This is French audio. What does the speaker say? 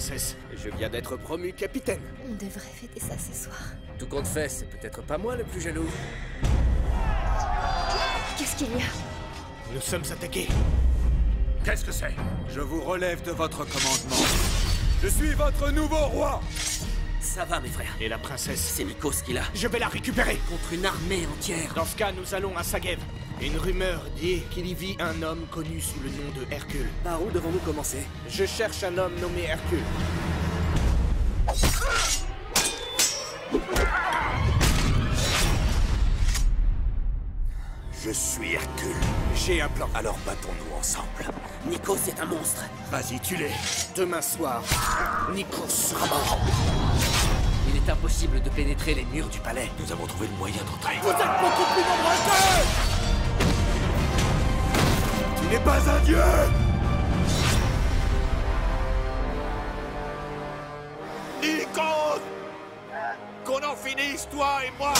princesse. Je viens d'être promu capitaine. On devrait fêter ça ce soir. Tout compte fait, c'est peut-être pas moi le plus jaloux. Qu'est-ce qu'il y a? Nous sommes attaqués. Qu'est-ce que c'est? Je vous relève de votre commandement. Je suis votre nouveau roi Ça va, mes frères. Et la princesse? C'est Nikos qui l'a. Je vais la récupérer Contre une armée entière. Dans ce cas, nous allons à Sagev. Une rumeur dit qu'il y vit un homme connu sous le nom de Hercule. Par où devons-nous commencer? Je cherche un homme nommé Hercule. Je suis Hercule. J'ai un plan. Alors battons-nous ensemble. Nikos est un monstre. Vas-y, tu l'es. Demain soir, Nikos sera mort. Il est impossible de pénétrer les murs du palais. Nous avons trouvé le moyen d'entrer. Vous êtes beaucoup plus nombreux qu'eux Tu n'es pas un dieu. Nikos Qu'on en finisse, toi et moi